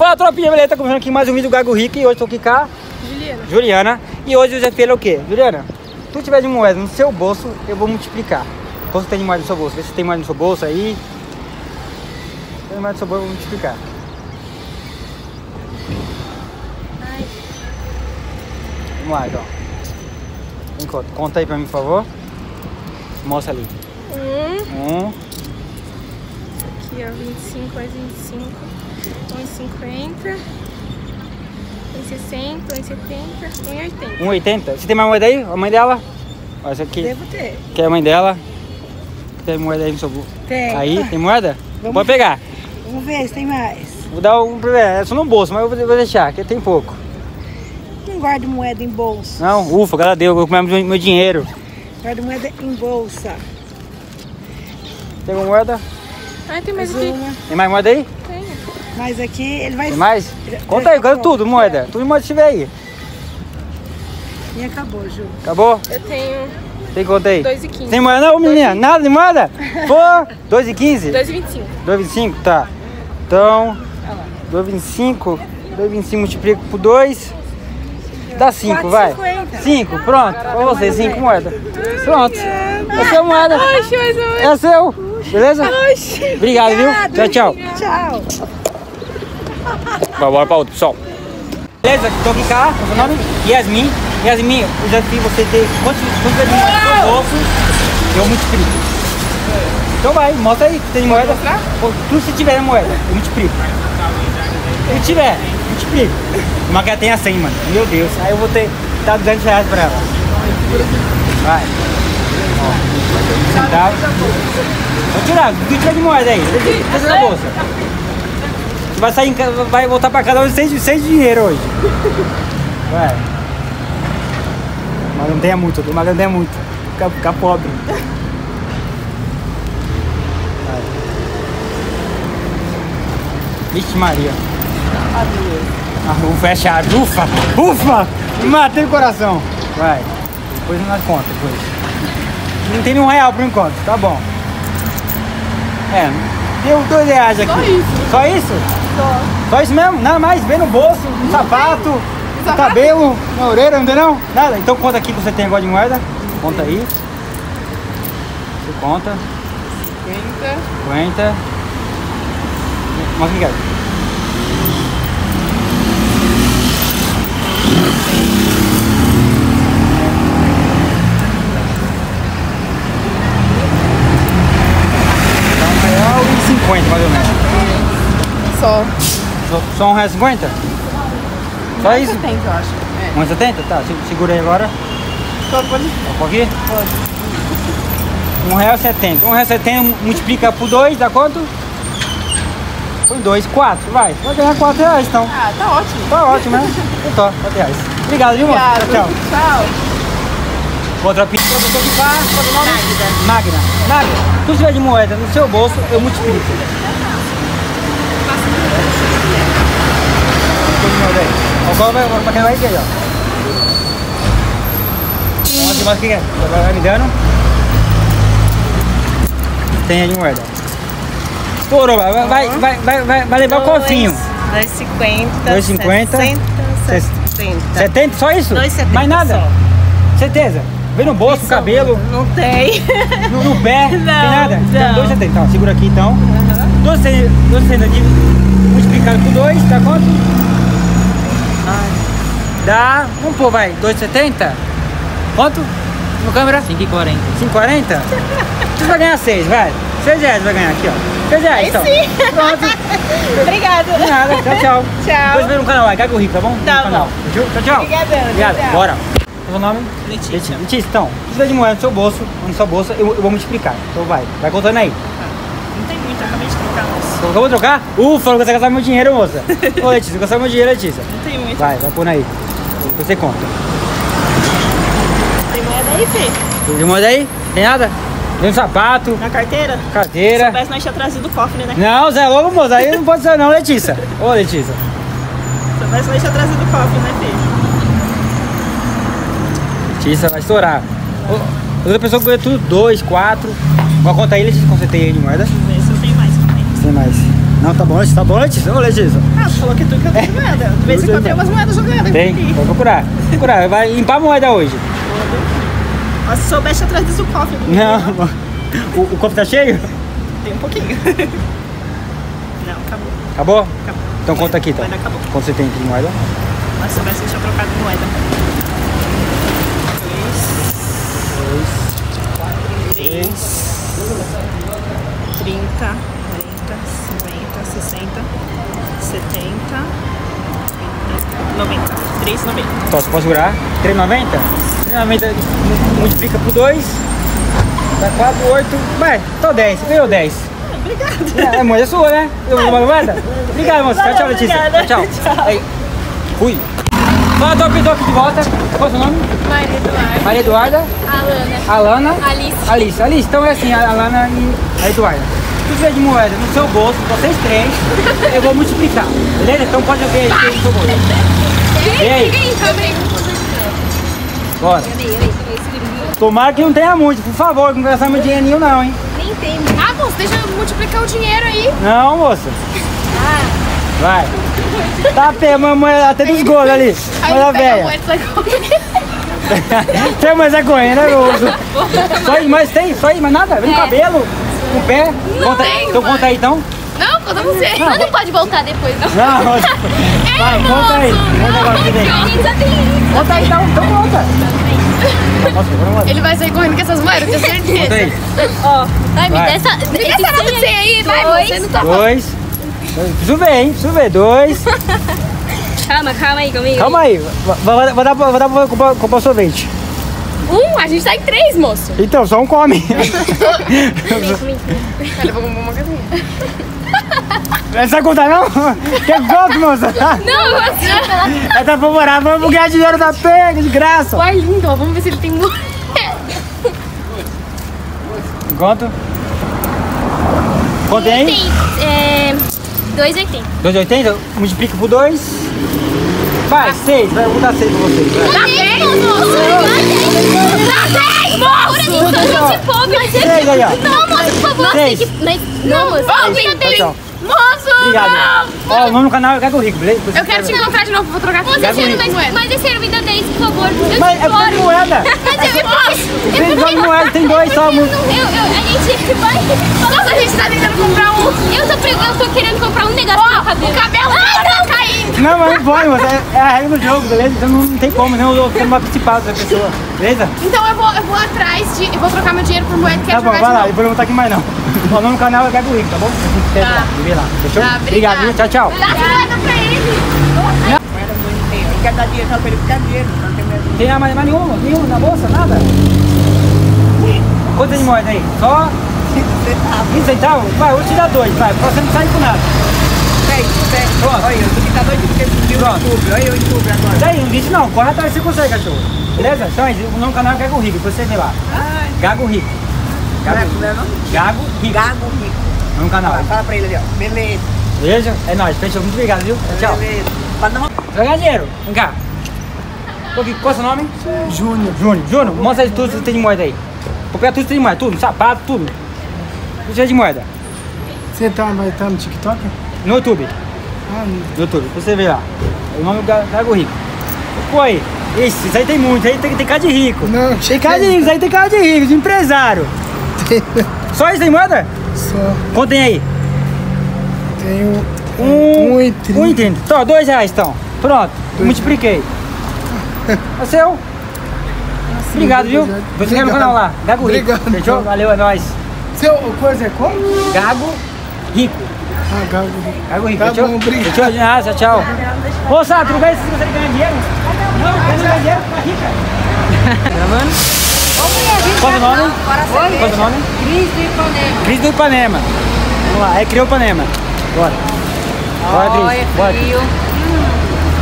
Fala tropinha, beleza? Tá começando aqui mais um vídeo do Gago Rico e hoje tô aqui com a Juliana. Juliana. E hoje o desafio é o quê? Juliana, se tu tiver de moeda no seu bolso, eu vou multiplicar. Quanto tem de moeda no seu bolso? Vê se tem moeda no seu bolso aí. Se tem moeda no seu bolso, eu vou multiplicar. Ai, Vamos lá, então. Encontra. Conta aí pra mim, por favor. Mostra ali. um. Um, Aqui, ó. 25 mais 25. 1,50. 1,60. 1,70. 1,80. 1,80. Você tem mais moeda aí? A mãe dela? Olha essa aqui. Devo ter. Que é a mãe dela. Tem moeda aí no seu bolso. Tem. Aí, tem moeda? Vamos Pode pegar. Vamos ver se tem mais. Vou dar um primeiro. É só no bolso, mas eu vou deixar, que tem pouco. Não guardo moeda em bolsa. Não, ufa, graças a Deus, eu vou comer meu, meu dinheiro. Guardo moeda em bolsa. Tem alguma moeda? Ai, tem mais aqui. uma. Tem mais moeda aí? Mas aqui ele vai. Tem mais? Conta aí, eu quero tudo, moeda. Tudo moeda que tiver aí. E acabou, Ju. Acabou? Eu tenho Tem conta aí? 2,15. Tem moeda não, menina? Nada de moeda? Pô, 2,15? 2,25. 2,25, tá. Então, 2,25. 2,25 multiplica por 2. Dá 5, vai. 4,50. 5, pronto. Pra você, 5 moedas. Pronto. Essa é a moeda. Oxe, mais uma. É seu. Beleza? Oxe. Obrigado, viu? Tchau, tchau. Tchau. Vai, bora pra outro, pessoal. Beleza, tô aqui a, qual é o nome? Yasmin. Yasmin, o desafio você ter quantos moeda no seu bolso, eu multiplico. Então vai, mostra aí que tem moeda. Tudo se tiver moeda, eu multiplico. Se tiver, multiplico. Uma que tem a 100, mano. Meu Deus. Aí eu vou ter dar 200 reais pra ela. Vai. Ó. Vou tirar, o que tiver de moeda aí? Deixa na bolsa. Vai sair casa, vai voltar pra casa hoje sem, sem dinheiro hoje. Vai. Mas não tenha muito, mas não tenha muito. Fica, fica pobre. Vai. Vixe Maria. Ah, ufa, é. Ufa! Ufa! Matei o coração. Vai. Depois nós conta, depois. Não tem nenhum real por enquanto, tá bom. É, deu dois reais aqui. Só isso. Só isso? Só. Só isso mesmo? Nada mais? Vem no bolso, no sapato, no sapato? cabelo, na orelha, não tem não? Nada. Então conta aqui que você tem agora de moeda. Conta aí. Você conta. 50. 50. Mostra o que é. Então, real e 50 mais ou menos. Só. Só, um real e 50? Só isso? 70, eu acho. É. 1,70? Tá, se- segura aí agora. Pode. Aqui? Pode. Um real e 70. Um real e 70 multiplica por 2, dá quanto? Por 2, 4, vai. Vai ganhar 4 reais então. Ah, tá ótimo. Tá ótimo, né? Então tá, 4 reais. Obrigado, viu? Obrigado. Tchau, tchau. Outra pizza. O nome? Magna. Magna. Se tiver de moeda no seu bolso, eu multiplico. Tem de moeda Agora vai. Mostra mais o que é. Vai, vai me dando. Tem aí de moeda. Estourou, vai, vai, vai, vai, vai, vai, vai levar o cofrinho. 2,50. 2,50, 60, 70. 70, só isso? 2,70 Mais nada? só. Certeza? Vem no bolso, no cabelo. Não tem. No, no pé, não tem Não, nada? Então, não. 2,70. Então, segura aqui então. 2,70 de multiplicado por 2, dá quanto? Dá, vamos pôr, vai, 2,70? Quanto? No câmera? 5,40. 5,40? Você vai ganhar 6, vai. 6 reais vai ganhar aqui, ó. 6 reais, então. Pronto. Obrigada. De nada, tchau, tchau. Tchau. Depois vê no canal, é Gago Rico, tá bom? Tá no canal. Tchau, tchau. tchau. Obrigadão, Obrigado, tchau. bora. Qual é o nome? Letícia. Letícia. Letícia, então, se tiver de moeda no seu bolso, ou na sua bolsa, eu, eu vou multiplicar. Então vai, vai contando aí. Não tem muito, eu acabei de trocar, moço. Acabou de trocar? Ufa, você gastar meu dinheiro, moça. Ô, Letícia, gastar meu dinheiro, Letícia. Não tem muito. Vai, vai pondo aí. Você conta. Tem moeda aí, Fê? Tem moeda aí? Tem nada? Tem um sapato, Na carteira? Se carteira. soubesse, nós tinha trazido o cofre, né? Não, Zé Lobo, moça, aí não pode ser não, Letícia. Ô, Letícia. Se soubesse, nós tinha trazido o cofre, né, Fê? Letícia vai estourar. Ô, Outra pessoa ganha tudo, dois, quatro. Uma conta aí, Letícia, quanto você tem aí de moeda? Se eu tenho mais. Tem mais. Não, tá bom antes, tá bom antes? Ô, Letícia. Ah, você falou que tu que eu tenho moeda. De vez em quando tem umas moedas jogando. Tem, vou procurar. Procurar, vai limpar a moeda hoje. Mas se soubesse atrás disso o cofre. Não, o, o copo tá cheio? Tem um pouquinho. Não, acabou. Acabou? Acabou. Então conta aqui, então. Moeda acabou. Quanto você tem de moeda? Mas se soubesse, eu tinha trocado moeda. Dois. Três. Trinta. Quarenta. Cinquenta. Sessenta. Setenta. Noventa. Três noventa. Então, você pode segurar? 3,90? 3,90 multiplica por 2. Dá 4, 8. Vai, tô 10. Ganhou 10. Obrigada. É, a moeda é sua, né? Eu vou uma moeda? Obrigado, moça. Tchau, tchau, Letícia. obrigada. Tchau, tchau. Aí. Fui. Fala, Top Doc de volta. Qual é o seu nome? Maria Eduarda. Maria Eduarda. Alana. Alana. Alice. Alice. Alice, então é assim, a Alana e a Eduarda. Se tiver de moeda no seu bolso, vocês três, eu vou multiplicar. Beleza? Então pode ver aí no seu bolso. E aí? Bora. Tomara que não tenha muito, por favor, não gasta muito dinheirinho não, hein? Nem tem. Ah, moço, deixa eu multiplicar o dinheiro aí. Não, moça. Vai. Tá pé, mamãe, até dos golos ali. Olha a a velha. Tem mais é correndo, né, moço? Só mas tem, só mas nada? Vem É. cabelo, no pé. Não Conta, tem, então mãe. conta aí, então. Não, conta você. Mas não pode voltar depois, não. Não, moça. Vai, conta aí. Conta agora que tem. A gente só tem Conta aí, então. Então conta. Não Ele vai sair correndo com essas moedas, eu tenho Conta certeza. aí. Me Vai. dá essa. Me dá essa nota de 100 aí, vai, Dois. você não tá Dois. Preciso ver, hein? Preciso ver. Dois. Calma, calma aí comigo. Calma aí. Vou, vou, vou dar, pra- vou dar pra comprar, comprar sorvete. Um, a gente tá em três, moço. Então, só um come. Olha, vou comprar uma casinha. Essa conta não? Quer quanto, moça? Não, você. Ela tá favorável, vamos ganhar dinheiro da pega, de graça. Uai, lindo, ó, vamos ver se ele tem moeda. Quanto? Quanto tem? Tem, é. 2,80. 2,80? Multiplica por 2. Vai, 6. Vai, eu vou dar 6 pra vocês. vai. Tá bem, moço! Tá bem, moço! Não se pobre, mas Seis aí, ó. Não, moço, por favor, tem Seis. que. Mas, não, moço. Seis. Obrigado, Tchau, tchau. Moço! Obrigado. Não! Ó, o nome do canal é Gago Rico, beleza? Eu quero te encontrar de novo, vou trocar com você. Mas, mas, esse ano me dá 10, por favor. Eu Mas é porque moeda. Mas eu, eu, eu, Tem dois moedas, tem dois só. eu, não- eu, eu, a gente vai. Nossa, a gente tá tentando comprar um. Eu tô, eu tô querendo comprar um negócio pro meu cabelo. O cabelo tá caindo. Não, mas não pode, moça. É, é a regra do jogo, beleza? Então não, não tem como, não. Eu quero participar dessa pessoa, beleza? Então eu vou, eu vou atrás de. Eu vou trocar meu dinheiro por moeda e Tá quero bom, jogar vai lá. Eu vou levantar aqui mais não. O nome do canal é Gago Rico, tá bom? Tá. lá, vê lá. Fechou? Tá, Obrigado, viu? Tchau, tchau. Dá moeda pra ele. Quer dar dinheiro, não, pra ele ficar dinheiro. Não tem medo. Tem mais, mais nenhuma? Nenhuma na bolsa? Nada? Quanto de moeda aí? Só 20 centavos? Vai, eu vou te dar dois, vai. Pra você não sair com nada. Pronto. Olha, eu tô de doido porque subiu o Pronto. YouTube. Olha o YouTube agora. Daí, não disse não. Corre atrás, você consegue, cachorro. Beleza? Então, aí, o nome do canal é Gago Rico, você vê lá. Gago Rico. É Gago é o Rico. Gago Rico. Gago Rico. Canal. Fala pra ele ali, ó. Beleza. Beleza? É nóis. Fechou. Muito obrigado, viu? Tchau. Beleza. Você vai ganhar dinheiro. Vem cá. Qual, é o seu nome? Júnior. Júnior. Júnior, mostra aí tudo que você tem de moeda aí. Vou pegar tudo que você tem de moeda. Tudo, sapato, tudo. Tudo que você tem de moeda. Você tá, vai estar no TikTok? No YouTube. Ah. No YouTube. Você vê lá. O nome do Ga- Gago Rico. Pô aí. Isso aí tem muito. Aí tem, tem cara de rico. Não, Tem cara de rico. Isso aí tem cara de rico, de empresário. Só isso tem moeda? Só Contem aí. tenho Um, Um e trinta. um e trinta. Então, dois reais então. Pronto, multipliquei. É seu. Obrigado, viu? obrigado. Vou se no canal lá. Gago Rico. Obrigado, Fechou? Valeu, é nóis. Seu coisa é como? Gago Rico. Ah, Gago. Gago Rico, Tá fechou? bom, obrigado. Fechou? De nada, tchau. Ô, Sá, tudo bem? Você consegue ganhar dinheiro? Não, quer ganhar dinheiro? Tá rica. Gravando? Qual é o nome? Qual é o nome? Cris do Ipanema. Cris do Ipanema. Vamos lá, é Criou Ipanema. Bora. Bora, Cris. Bora.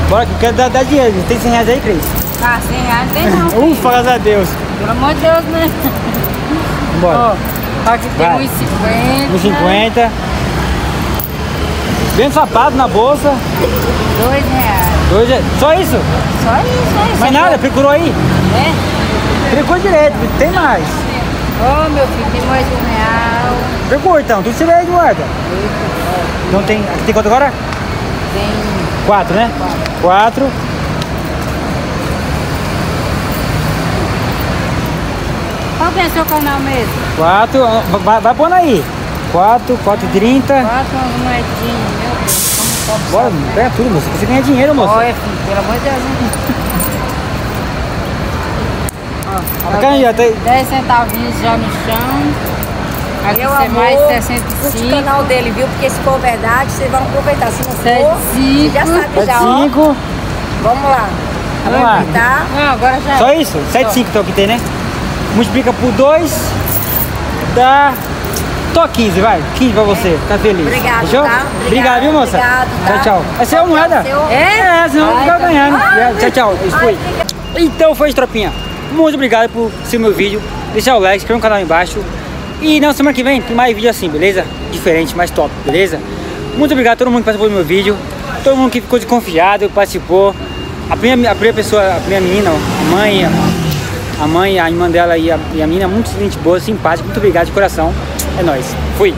Bora, que eu quero dar, dar dinheiro. Tem 100 reais aí, Cris? Ah, 100 reais tem não. Ufa, graças a Deus. Pelo amor de Deus, né? Bora. Aqui tem Vai. 1,50. 1,50. Vendo sapato na bolsa. 2 reais. Dois, é- só isso? Só isso aí. Mais nada? Procurou aí? É? Procurou direito, tem mais. Ô, meu filho, tem mais um real. Procura então, tudo você vê de moeda. Então tem. Aqui tem quanto agora? Tem Quatro, né? Quatro. Qual que é seu canal mesmo? Quatro. Vai, vai pondo aí. Quatro, quatro e trinta. Quatro umas moedinhas, meu Deus. Como pobre Bora, sabe? pega tudo, moço. Você ganha dinheiro, moço. Olha, filho, pelo amor de Deus. hein? Ó, Aqui aí, ó, tem- 10 centavinhos já no chão. Aqui Meu você amor, mais curte o 65. canal dele, viu? Porque se for verdade, vocês vão aproveitar. Se não for, você já cinco. sabe já, ó. cinco. Vamos lá. Vamos lá. Tá? Não, agora já Só é. isso? Sete, cinco então que tem, né? Multiplica por dois. Dá. Tô 15, vai. 15 pra você. Fica feliz. Obrigado, Fechou? tá? Obrigado, viu, moça? Obrigado, tá? Tchau, tchau. Essa é a moeda. Seu- É, senão eu vou Ai, ficar tá. ganhando. Tchau, tchau. Isso foi. Então foi tropinha. Muito obrigado por assistir o meu vídeo. Deixar o like, inscrever no canal aí embaixo. E na semana que vem tem mais vídeo assim, beleza? Diferente, mais top, beleza? Muito obrigado a todo mundo que participou do meu vídeo. Todo mundo que ficou desconfiado, participou. A primeira, a primeira pessoa, a primeira menina, a mãe, a, a mãe, a irmã dela e a, e a menina, muito gente boa, simpática. Muito obrigado de coração. É nóis. Fui.